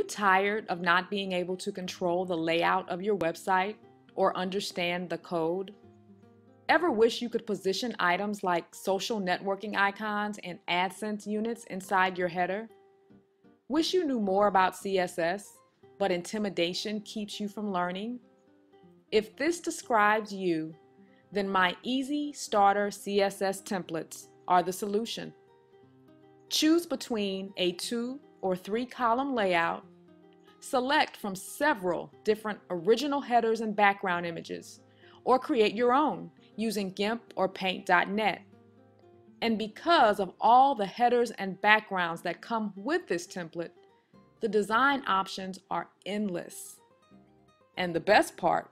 you tired of not being able to control the layout of your website or understand the code? Ever wish you could position items like social networking icons and AdSense units inside your header? Wish you knew more about CSS, but intimidation keeps you from learning? If this describes you, then my easy starter CSS templates are the solution. Choose between a two or three column layout, select from several different original headers and background images, or create your own using GIMP or Paint.net. And because of all the headers and backgrounds that come with this template, the design options are endless. And the best part,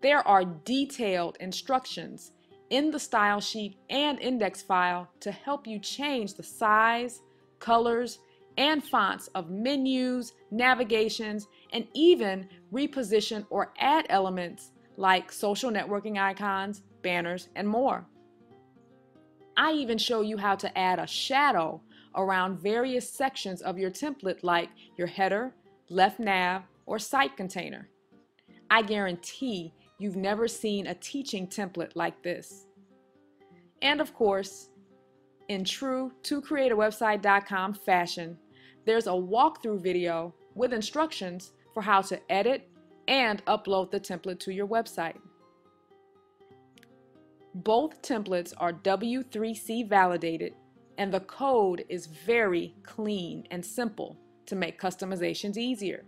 there are detailed instructions in the style sheet and index file to help you change the size, colors, and fonts of menus, navigations, and even reposition or add elements like social networking icons, banners, and more. I even show you how to add a shadow around various sections of your template like your header, left nav, or site container. I guarantee you've never seen a teaching template like this. And of course, in true to-create-a-website.com fashion, there's a walkthrough video with instructions for how to edit and upload the template to your website. Both templates are W3C validated and the code is very clean and simple to make customizations easier.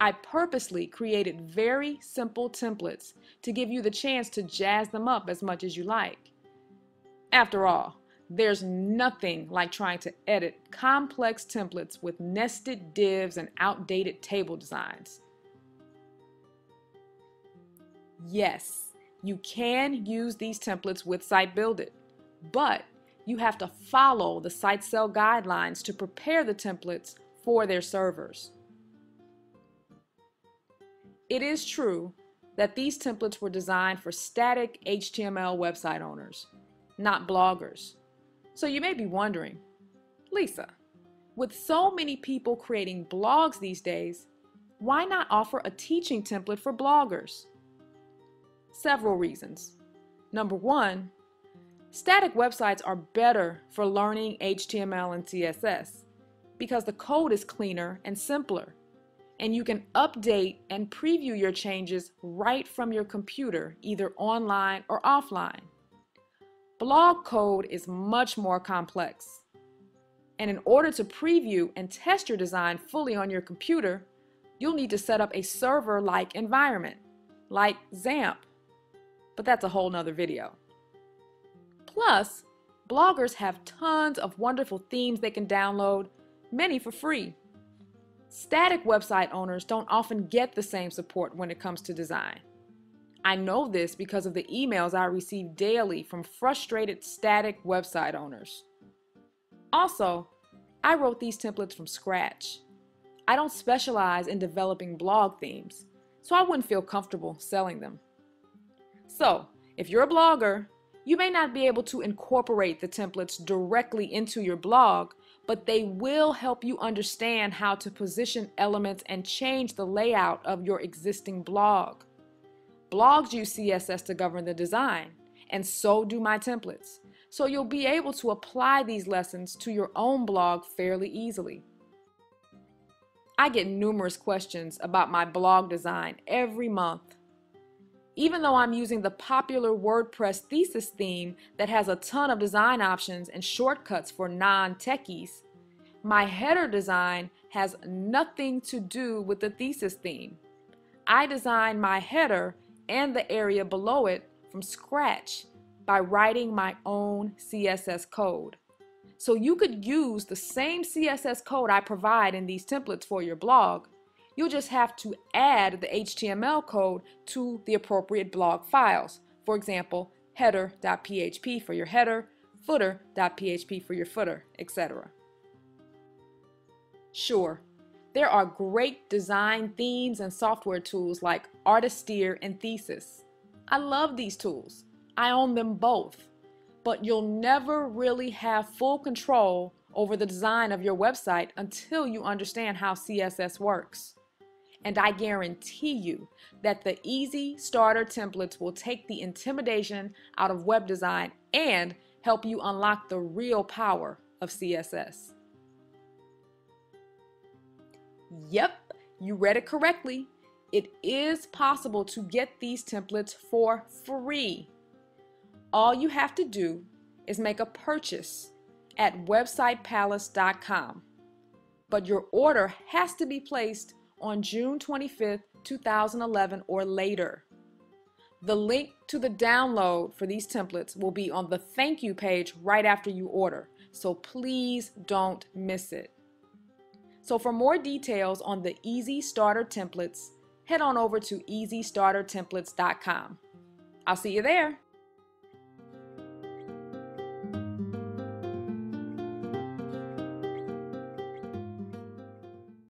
I purposely created very simple templates to give you the chance to jazz them up as much as you like. After all, there's nothing like trying to edit complex templates with nested divs and outdated table designs. Yes, you can use these templates with Site but you have to follow the SiteSell guidelines to prepare the templates for their servers. It is true that these templates were designed for static HTML website owners, not bloggers. So you may be wondering, Lisa, with so many people creating blogs these days, why not offer a teaching template for bloggers? Several reasons. Number one, static websites are better for learning HTML and CSS because the code is cleaner and simpler, and you can update and preview your changes right from your computer, either online or offline. Blog code is much more complex. And in order to preview and test your design fully on your computer, you'll need to set up a server-like environment, like XAMPP. But that's a whole nother video. Plus, bloggers have tons of wonderful themes they can download, many for free. Static website owners don't often get the same support when it comes to design. I know this because of the emails I receive daily from frustrated static website owners. Also, I wrote these templates from scratch. I don't specialize in developing blog themes, so I wouldn't feel comfortable selling them. So, if you're a blogger, you may not be able to incorporate the templates directly into your blog, but they will help you understand how to position elements and change the layout of your existing blog. Blogs use CSS to govern the design, and so do my templates. So you'll be able to apply these lessons to your own blog fairly easily. I get numerous questions about my blog design every month. Even though I'm using the popular WordPress thesis theme that has a ton of design options and shortcuts for non-techies, my header design has nothing to do with the thesis theme. I designed my header and the area below it from scratch by writing my own CSS code. So you could use the same CSS code I provide in these templates for your blog. You'll just have to add the HTML code to the appropriate blog files. For example, header.php for your header, footer.php for your footer, etc. Sure, there are great design themes and software tools like Artisteer and Thesis. I love these tools. I own them both. But you'll never really have full control over the design of your website until you understand how CSS works. And I guarantee you that the easy starter templates will take the intimidation out of web design and help you unlock the real power of CSS. Yep, you read it correctly. It is possible to get these templates for free. All you have to do is make a purchase at websitepalace.com. But your order has to be placed on June 25th, 2011 or later. The link to the download for these templates will be on the thank you page right after you order, so please don't miss it. So for more details on the Easy Starter templates, head on over to easystartertemplates.com. I'll see you there.